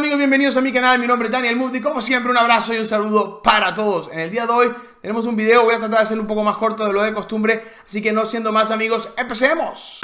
amigos? Bienvenidos a mi canal, mi nombre es Daniel Mufti Como siempre un abrazo y un saludo para todos En el día de hoy tenemos un video, voy a tratar de hacerlo un poco más corto de lo de costumbre Así que no siendo más amigos, empecemos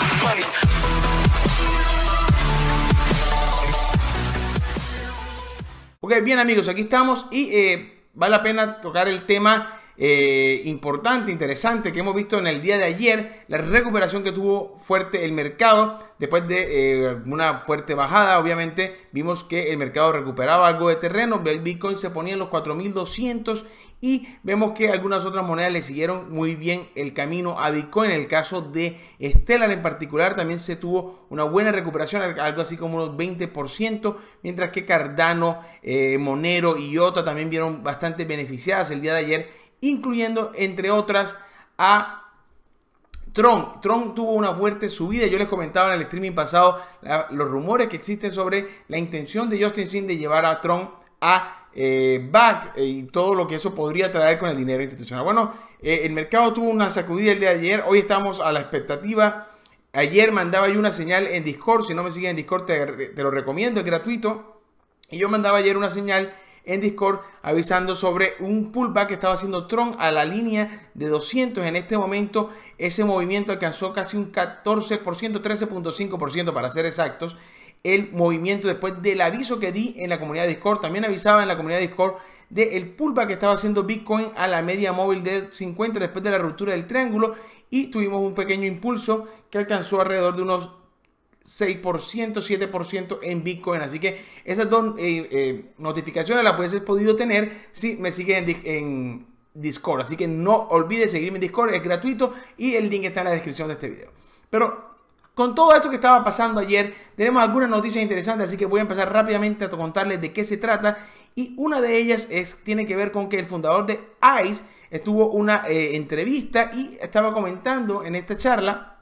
bien amigos, aquí estamos y eh, vale la pena tocar el tema eh, importante, interesante que hemos visto en el día de ayer, la recuperación que tuvo fuerte el mercado después de eh, una fuerte bajada, obviamente vimos que el mercado recuperaba algo de terreno, el Bitcoin se ponía en los 4200 y vemos que algunas otras monedas le siguieron muy bien el camino a Bitcoin. En el caso de Stellar en particular también se tuvo una buena recuperación, algo así como unos 20%, mientras que Cardano, eh, Monero y IOTA también vieron bastante beneficiadas el día de ayer incluyendo entre otras a Tron. Tron tuvo una fuerte subida. Yo les comentaba en el streaming pasado los rumores que existen sobre la intención de Justin Sin de llevar a Tron a eh, BAT y todo lo que eso podría traer con el dinero institucional. Bueno, eh, el mercado tuvo una sacudida el día de ayer. Hoy estamos a la expectativa. Ayer mandaba yo una señal en Discord. Si no me siguen en Discord, te lo recomiendo, es gratuito. Y yo mandaba ayer una señal en Discord avisando sobre un pullback que estaba haciendo Tron a la línea de 200. En este momento ese movimiento alcanzó casi un 14%, 13.5% para ser exactos. El movimiento después del aviso que di en la comunidad de Discord. También avisaba en la comunidad de Discord del pullback que estaba haciendo Bitcoin a la media móvil de 50 después de la ruptura del triángulo y tuvimos un pequeño impulso que alcanzó alrededor de unos 6%, 7% en Bitcoin. Así que esas dos eh, eh, notificaciones las puedes podido tener si me sigues en, Discord. Así que no olvides seguirme en Discord, es gratuito y el link está en la descripción de este video. Pero con todo esto que estaba pasando ayer, tenemos algunas noticias interesantes, así que voy a empezar rápidamente a contarles de qué se trata. Y una de ellas es, tiene que ver con que el fundador de ICE estuvo una eh, entrevista y estaba comentando en esta charla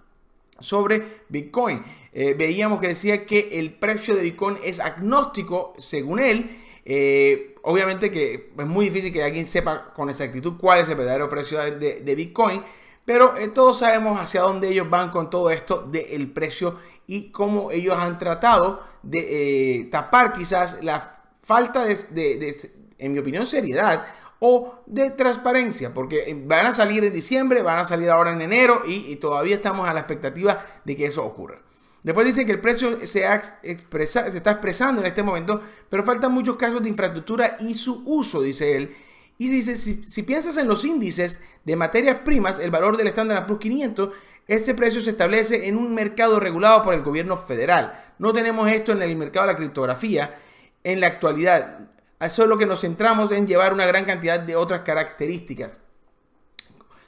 sobre Bitcoin. Eh, veíamos que decía que el precio de Bitcoin es agnóstico, según él. Eh, obviamente que es muy difícil que alguien sepa con exactitud cuál es el verdadero precio de, Bitcoin, pero eh, todos sabemos hacia dónde ellos van con todo esto del precio y cómo ellos han tratado de tapar quizás la falta de, en mi opinión, seriedad o de transparencia, porque van a salir en diciembre, van a salir ahora en enero y todavía estamos a la expectativa de que eso ocurra. Después dicen que el precio se, se está expresando en este momento, pero faltan muchos casos de infraestructura y su uso, dice él. Y dice, si, piensas en los índices de materias primas, el valor del estándar Plus 500, ese precio se establece en un mercado regulado por el gobierno federal. No tenemos esto en el mercado de la criptografía en la actualidad. Eso es lo que nos centramos en llevar una gran cantidad de otras características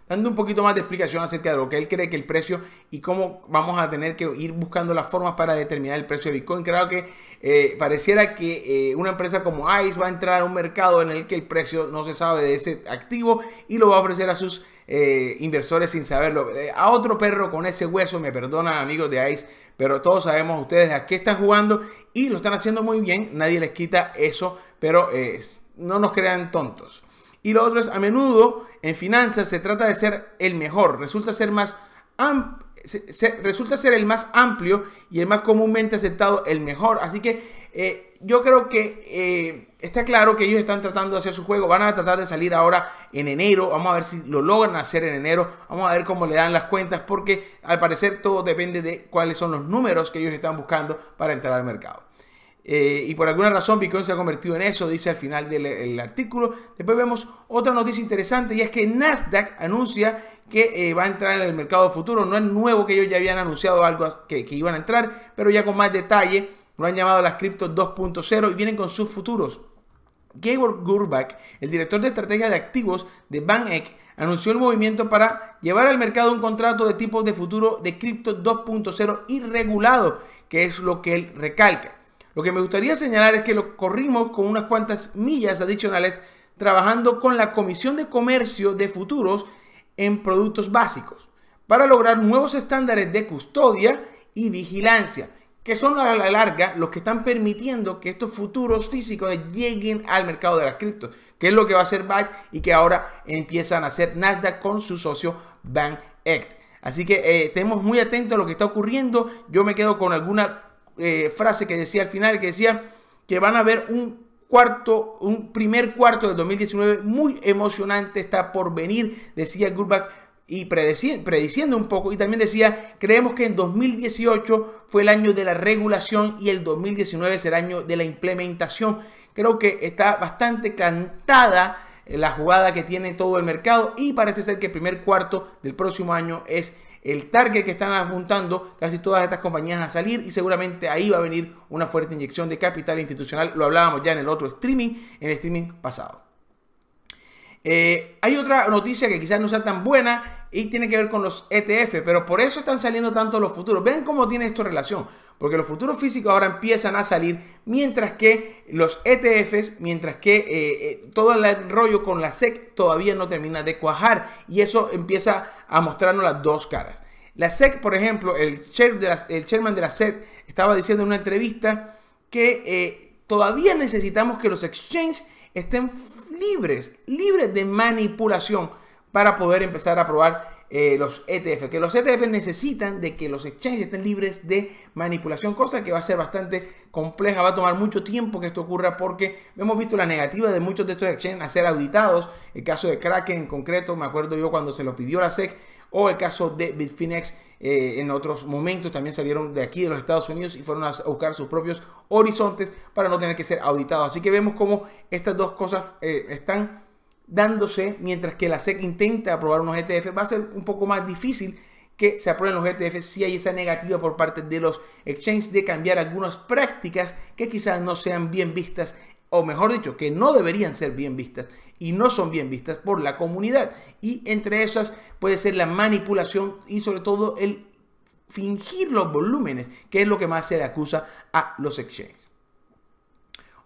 dando un poquito más de explicación acerca de lo que él cree que el precio y cómo vamos a tener que ir buscando las formas para determinar el precio de Bitcoin. Creo que eh, pareciera que eh, una empresa como ICE va a entrar a un mercado en el que el precio no se sabe de ese activo y lo va a ofrecer a sus eh, inversores sin saberlo. a otro perro con ese hueso, me perdona amigos de ICE, pero todos sabemos ustedes a qué están jugando y lo están haciendo muy bien. Nadie les quita eso, pero no nos crean tontos. Y lo otro es, a menudo en finanzas se trata de ser el mejor, resulta ser más resulta ser el más amplio y el más comúnmente aceptado, el mejor. Así que eh, yo creo que eh, está claro que ellos están tratando de hacer su juego. Van a tratar de salir ahora en enero. Vamos a ver si lo logran hacer en enero. Vamos a ver cómo le dan las cuentas porque al parecer todo depende de cuáles son los números que ellos están buscando para entrar al mercado. Eh, y por alguna razón Bitcoin se ha convertido en eso, dice al final del artículo. Después vemos otra noticia interesante y es que Nasdaq anuncia que eh, va a entrar en el mercado futuro. No es nuevo que ellos ya habían anunciado algo que, iban a entrar, pero ya con más detalle lo han llamado las cripto 2.0 y vienen con sus futuros. Gabor Gurbach, el director de estrategia de activos de BanEck, anunció el movimiento para llevar al mercado un contrato de tipo de futuro de cripto 2.0 irregulado, que es lo que él recalca. Lo que me gustaría señalar es que lo corrimos con unas cuantas millas adicionales trabajando con la Comisión de Comercio de Futuros en productos básicos para lograr nuevos estándares de custodia y vigilancia, que son a la larga los que están permitiendo que estos futuros físicos lleguen al mercado de las criptos, que es lo que va a hacer BAC y que ahora empiezan a hacer Nasdaq con su socio BankEct. Así que eh, estemos muy atentos a lo que está ocurriendo. Yo me quedo con alguna eh, frase que decía al final, que decía que van a ver un cuarto, un primer cuarto de 2019 muy emocionante, está por venir, decía Goodback y prediciendo un poco, y también decía, creemos que en 2018 fue el año de la regulación y el 2019 será el año de la implementación. Creo que está bastante cantada la jugada que tiene todo el mercado y parece ser que el primer cuarto del próximo año es el target que están apuntando casi todas estas compañías a salir y seguramente ahí va a venir una fuerte inyección de capital institucional. Lo hablábamos ya en el otro streaming, en el streaming pasado. Eh, hay otra noticia que quizás no sea tan buena y tiene que ver con los ETF, pero por eso están saliendo tanto los futuros. Ven cómo tiene esto relación, porque los futuros físicos ahora empiezan a salir, mientras que los ETFs, mientras que eh, eh, todo el rollo con la SEC todavía no termina de cuajar y eso empieza a mostrarnos las dos caras. La SEC, por ejemplo, el, el chairman de la SEC estaba diciendo en una entrevista que todavía necesitamos que los exchanges estén libres, libres de manipulación para poder empezar a probar eh, los ETF, que los ETF necesitan de que los exchanges estén libres de manipulación, cosa que va a ser bastante compleja, va a tomar mucho tiempo que esto ocurra porque hemos visto la negativa de muchos de estos exchanges a ser auditados, el caso de Kraken en concreto, me acuerdo yo cuando se lo pidió la SEC, o el caso de Bitfinex eh, en otros momentos también salieron de aquí de los Estados Unidos y fueron a buscar sus propios horizontes para no tener que ser auditados. Así que vemos cómo estas dos cosas eh, están dándose mientras que la SEC intenta aprobar unos ETF. Va a ser un poco más difícil que se aprueben los ETF si hay esa negativa por parte de los exchanges de cambiar algunas prácticas que quizás no sean bien vistas o mejor dicho, que no deberían ser bien vistas y no son bien vistas por la comunidad. Y entre esas puede ser la manipulación y sobre todo el fingir los volúmenes, que es lo que más se le acusa a los exchanges.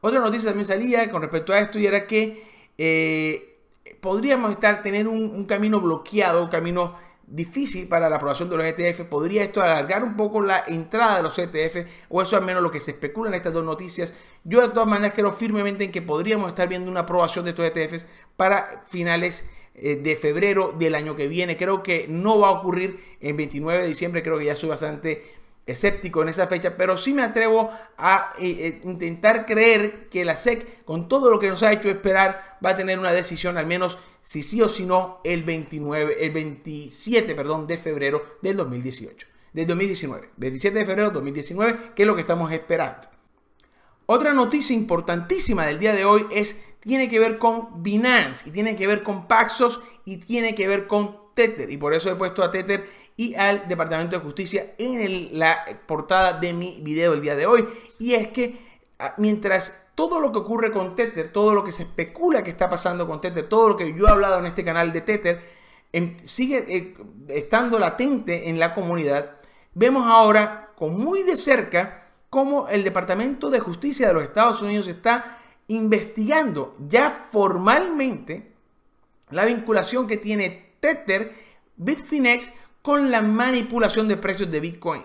Otra noticia también salía con respecto a esto y era que eh, podríamos estar, tener un, un camino bloqueado, un camino difícil para la aprobación de los ETF. ¿Podría esto alargar un poco la entrada de los ETF? O eso al menos lo que se especula en estas dos noticias. Yo de todas maneras creo firmemente en que podríamos estar viendo una aprobación de estos ETFs para finales eh, de febrero del año que viene. Creo que no va a ocurrir en 29 de diciembre. Creo que ya soy bastante escéptico en esa fecha, pero sí me atrevo a eh, eh, intentar creer que la SEC, con todo lo que nos ha hecho esperar, va a tener una decisión al menos si sí o si no, el 29, el 27, perdón, de febrero del 2018, del 2019, 27 de febrero del 2019, que es lo que estamos esperando. Otra noticia importantísima del día de hoy es tiene que ver con Binance y tiene que ver con Paxos y tiene que ver con Tether y por eso he puesto a Tether y al Departamento de Justicia en la portada de mi video el día de hoy y es que ah, mientras todo lo que ocurre con Tether, todo lo que se especula que está pasando con Tether, todo lo que yo he hablado en este canal de Tether, sigue eh, estando latente en la comunidad. Vemos ahora con muy de cerca cómo el Departamento de Justicia de los Estados Unidos está investigando ya formalmente la vinculación que tiene Tether, Bitfinex, con la manipulación de precios de Bitcoin.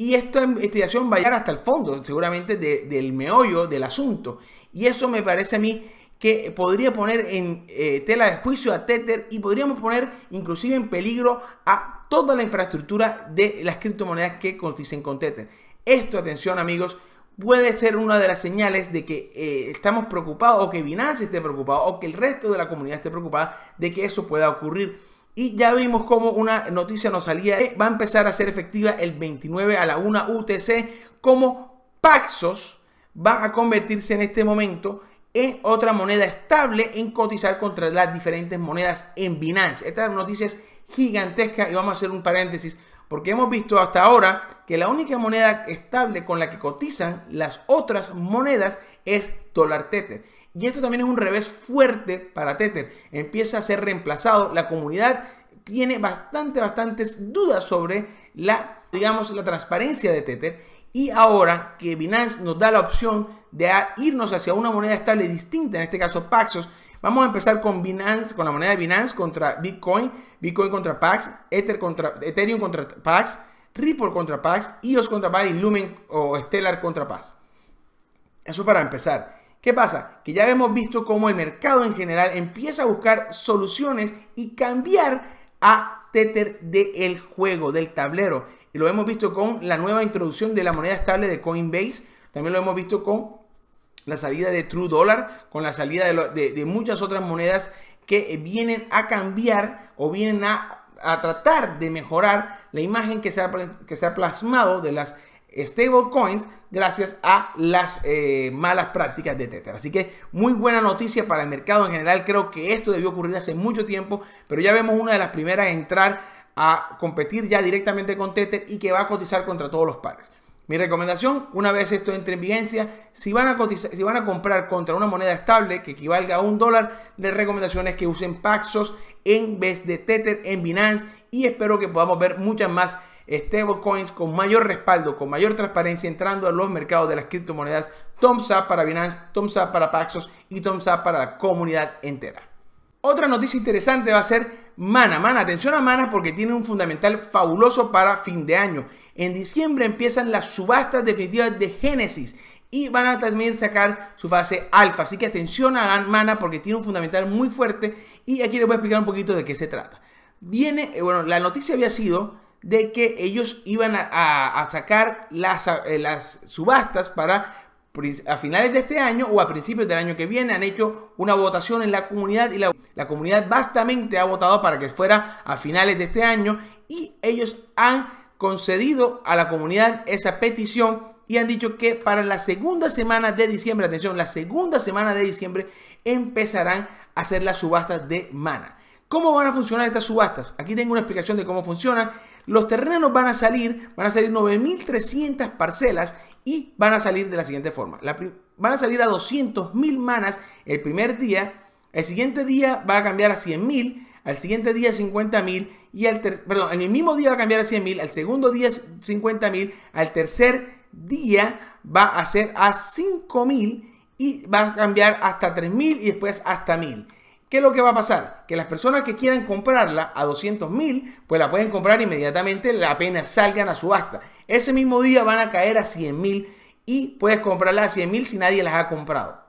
Y esta investigación va a llegar hasta el fondo, seguramente, del meollo del asunto. Y eso me parece a mí que podría poner en eh, tela de juicio a Tether y podríamos poner inclusive en peligro a toda la infraestructura de las criptomonedas que cotizan con Tether. Esto, atención amigos, puede ser una de las señales de que eh, estamos preocupados o que Binance esté preocupado o que el resto de la comunidad esté preocupada de que eso pueda ocurrir. Y ya vimos cómo una noticia nos salía, va a empezar a ser efectiva el 29 a la 1 UTC, como Paxos va a convertirse en este momento en otra moneda estable en cotizar contra las diferentes monedas en Binance. Esta noticia es gigantesca y vamos a hacer un paréntesis porque hemos visto hasta ahora que la única moneda estable con la que cotizan las otras monedas es dólar Tether. Y esto también es un revés fuerte para Tether. Empieza a ser reemplazado. La comunidad tiene bastante, bastantes dudas sobre la, digamos, la transparencia de Tether. Y ahora que Binance nos da la opción de irnos hacia una moneda estable distinta, en este caso Paxos, vamos a empezar con Binance, con la moneda de Binance contra Bitcoin, Bitcoin contra Pax, Ether contra, Ethereum contra Pax, Ripple contra Pax, EOS contra Pax y Lumen o Stellar contra Pax. Eso para empezar. ¿Qué pasa? Que ya hemos visto cómo el mercado en general empieza a buscar soluciones y cambiar a Tether del juego, del tablero. Y lo hemos visto con la nueva introducción de la moneda estable de Coinbase. También lo hemos visto con la salida de True Dollar, con la salida de, muchas otras monedas que vienen a cambiar o vienen a, tratar de mejorar la imagen que se ha plasmado de las stablecoins gracias a las eh, malas prácticas de Tether. Así que muy buena noticia para el mercado en general. Creo que esto debió ocurrir hace mucho tiempo, pero ya vemos una de las primeras a entrar a competir ya directamente con Tether y que va a cotizar contra todos los pares. Mi recomendación, una vez esto entre en vigencia, si van a cotizar, si van a comprar contra una moneda estable que equivalga a un dólar, les recomendación es que usen Paxos en vez de Tether en Binance y espero que podamos ver muchas más stablecoins con mayor respaldo, con mayor transparencia entrando a los mercados de las criptomonedas. Thumbs up para Binance, thumbs up para Paxos y thumbs up para la comunidad entera. Otra noticia interesante va a ser Mana. Mana, atención a Mana porque tiene un fundamental fabuloso para fin de año. En diciembre empiezan las subastas definitivas de Genesis y van a también sacar su fase alfa. Así que atención a Mana porque tiene un fundamental muy fuerte y aquí les voy a explicar un poquito de qué se trata. Viene, eh, bueno, la noticia había sido de que ellos iban a, sacar las, eh, las subastas para a finales de este año o a principios del año que viene han hecho una votación en la comunidad y la, la, comunidad vastamente ha votado para que fuera a finales de este año y ellos han concedido a la comunidad esa petición y han dicho que para la segunda semana de diciembre, atención, la segunda semana de diciembre empezarán a hacer las subastas de mana. ¿Cómo van a funcionar estas subastas? Aquí tengo una explicación de cómo funcionan. Los terrenos van a salir, van a salir 9.300 parcelas y van a salir de la siguiente forma. van a salir a 200.000 manas el primer día, el siguiente día va a cambiar a 100.000, al siguiente día 50.000 y al perdón, en el mismo día va a cambiar a 100 mil, al segundo día 50 mil, al tercer día va a ser a 5 mil y va a cambiar hasta 3 mil y después hasta 1000. ¿Qué es lo que va a pasar? Que las personas que quieran comprarla a 200 mil, pues la pueden comprar inmediatamente apenas salgan a subasta. Ese mismo día van a caer a 100 mil y puedes comprarla a 100 mil si nadie las ha comprado.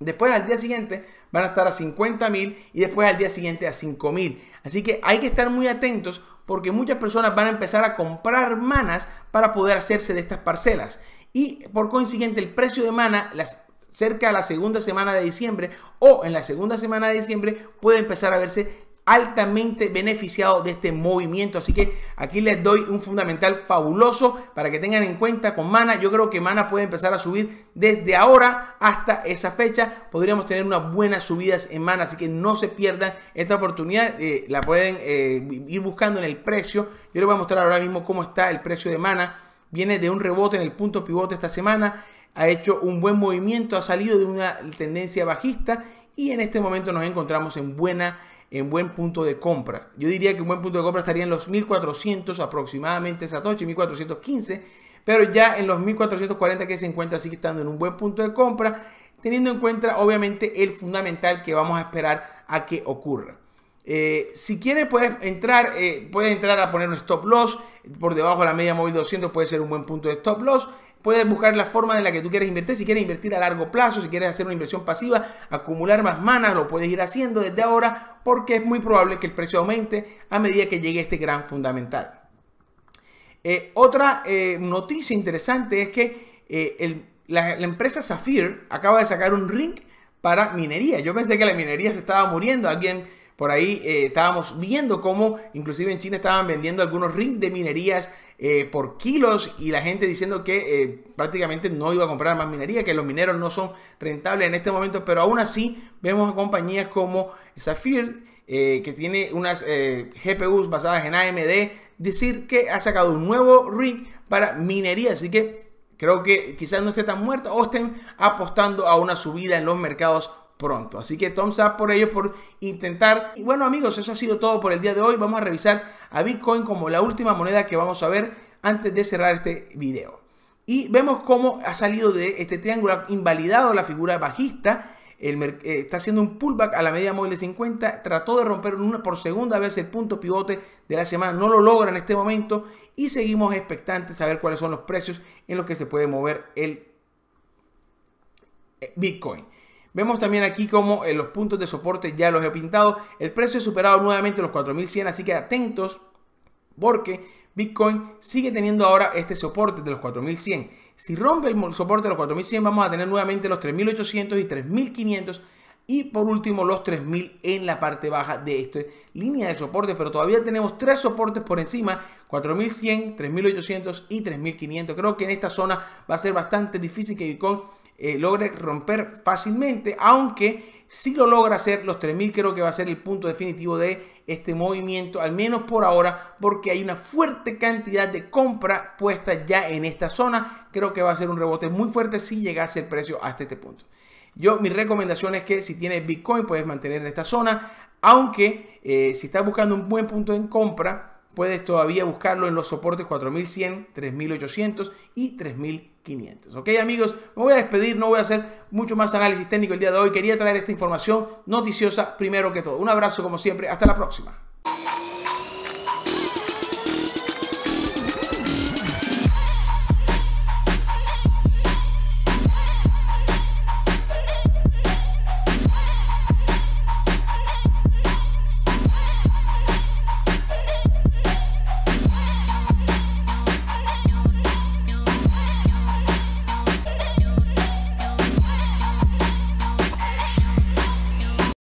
Después al día siguiente van a estar a 50 mil y después al día siguiente a 5 mil. Así que hay que estar muy atentos porque muchas personas van a empezar a comprar manas para poder hacerse de estas parcelas. Y por consiguiente el precio de mana las, cerca de la segunda semana de diciembre o en la segunda semana de diciembre puede empezar a verse altamente beneficiado de este movimiento. Así que aquí les doy un fundamental fabuloso para que tengan en cuenta con Mana. Yo creo que Mana puede empezar a subir desde ahora hasta esa fecha. Podríamos tener unas buenas subidas en Mana, así que no se pierdan esta oportunidad. Eh, la pueden eh, ir buscando en el precio. Yo les voy a mostrar ahora mismo cómo está el precio de Mana. Viene de un rebote en el punto pivote esta semana. Ha hecho un buen movimiento, ha salido de una tendencia bajista y en este momento nos encontramos en buena en buen punto de compra. Yo diría que un buen punto de compra estaría en los 1400 aproximadamente Satoshi, 1415, pero ya en los 1440 que se encuentra sigue estando en un buen punto de compra, teniendo en cuenta obviamente el fundamental que vamos a esperar a que ocurra. Eh, si quieres puedes entrar, eh, puedes entrar a poner un stop loss por debajo de la media móvil 200 puede ser un buen punto de stop loss Puedes buscar la forma en la que tú quieres invertir. Si quieres invertir a largo plazo, si quieres hacer una inversión pasiva, acumular más manas, lo puedes ir haciendo desde ahora porque es muy probable que el precio aumente a medida que llegue este gran fundamental. Eh, otra noticia interesante es que la, la, empresa Zafir acaba de sacar un ring para minería. Yo pensé que la minería se estaba muriendo. Alguien por ahí eh, estábamos viendo cómo inclusive en China estaban vendiendo algunos rings de minerías eh, por kilos y la gente diciendo que eh, prácticamente no iba a comprar más minería, que los mineros no son rentables en este momento, pero aún así vemos a compañías como Zafir, que tiene unas GPUs basadas en AMD, decir que ha sacado un nuevo ring para minería, así que creo que quizás no esté tan muerta o estén apostando a una subida en los mercados pronto. Así que thumbs up por ellos por intentar. Y bueno amigos, eso ha sido todo por el día de hoy. Vamos a revisar a Bitcoin como la última moneda que vamos a ver antes de cerrar este video. Y vemos cómo ha salido de este triángulo invalidado la figura bajista. El, eh, está haciendo un pullback a la media móvil de 50. Trató de romper una, por segunda vez el punto pivote de la semana. No lo logra en este momento. Y seguimos expectantes a ver cuáles son los precios en los que se puede mover el eh, Bitcoin. Vemos también aquí como en los puntos de soporte ya los he pintado. El precio ha superado nuevamente los 4100, así que atentos porque Bitcoin sigue teniendo ahora este soporte de los 4100. Si rompe el soporte de los 4100, vamos a tener nuevamente los 3800 y 3500 y por último los 3000 en la parte baja de esta línea de soporte, pero todavía tenemos tres soportes por encima, 4100, 3800 y 3500. Creo que en esta zona va a ser bastante difícil que Bitcoin eh, logre romper fácilmente, aunque si lo logra hacer, los 3000 creo que va a ser el punto definitivo de este movimiento, al menos por ahora, porque hay una fuerte cantidad de compra puesta ya en esta zona. Creo que va a ser un rebote muy fuerte si llegase el precio hasta este punto. Yo, mi recomendación es que si tienes Bitcoin, puedes mantener en esta zona, aunque eh, si estás buscando un buen punto en compra, puedes todavía buscarlo en los soportes 4100, 3800 y 3500. Ok amigos, me voy a despedir, no voy a hacer mucho más análisis técnico el día de hoy. Quería traer esta información noticiosa primero que todo. Un abrazo como siempre, hasta la próxima.